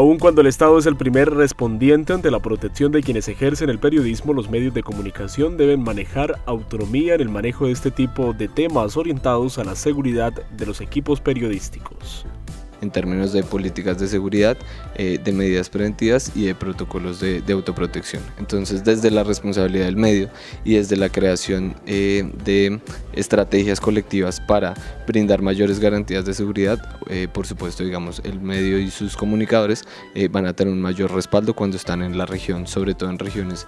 Aun cuando el Estado es el primer respondiente ante la protección de quienes ejercen el periodismo, los medios de comunicación deben manejar autonomía en el manejo de este tipo de temas orientados a la seguridad de los equipos periodísticos en términos de políticas de seguridad, eh, de medidas preventivas y de protocolos de, autoprotección. Entonces, desde la responsabilidad del medio y desde la creación eh, de estrategias colectivas para brindar mayores garantías de seguridad, eh, por supuesto, digamos, el medio y sus comunicadores van a tener un mayor respaldo cuando están en la región, sobre todo en regiones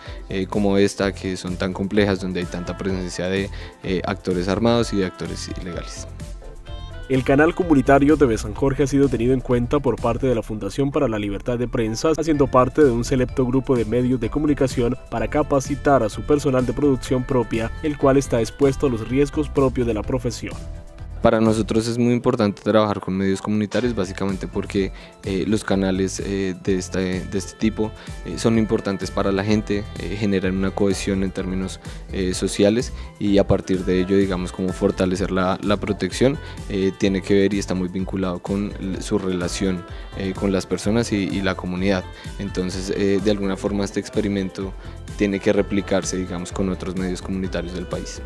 como esta, que son tan complejas, donde hay tanta presencia de actores armados y de actores ilegales. El canal comunitario de San Jorge ha sido tenido en cuenta por parte de la Fundación para la Libertad de Prensa, haciendo parte de un selecto grupo de medios de comunicación para capacitar a su personal de producción propia, el cual está expuesto a los riesgos propios de la profesión. Para nosotros es muy importante trabajar con medios comunitarios, básicamente porque eh, los canales eh, de, este, de este tipo eh, son importantes para la gente, generan una cohesión en términos sociales y a partir de ello, digamos, como fortalecer la, la protección, tiene que ver y está muy vinculado con su relación con las personas y, y la comunidad. Entonces, de alguna forma este experimento tiene que replicarse, digamos, con otros medios comunitarios del país.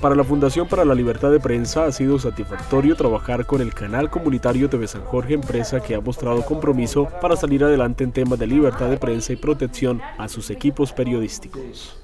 Para la Fundación para la Libertad de Prensa ha sido satisfactorio trabajar con el canal comunitario de San Jorge, empresa que ha mostrado compromiso para salir adelante en temas de libertad de prensa y protección a sus equipos periodísticos.